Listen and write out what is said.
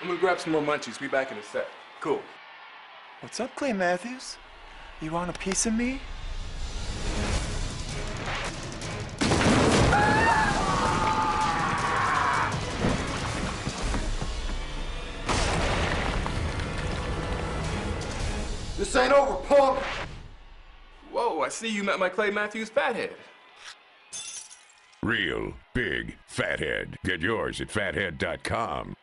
I'm gonna grab some more munchies. Be back in a sec. Cool. What's up, Clay Matthews? You want a piece of me? This ain't over, punk! Whoa, I see you met my Clay Matthews fathead. Real big fathead. Get yours at Fathead.com.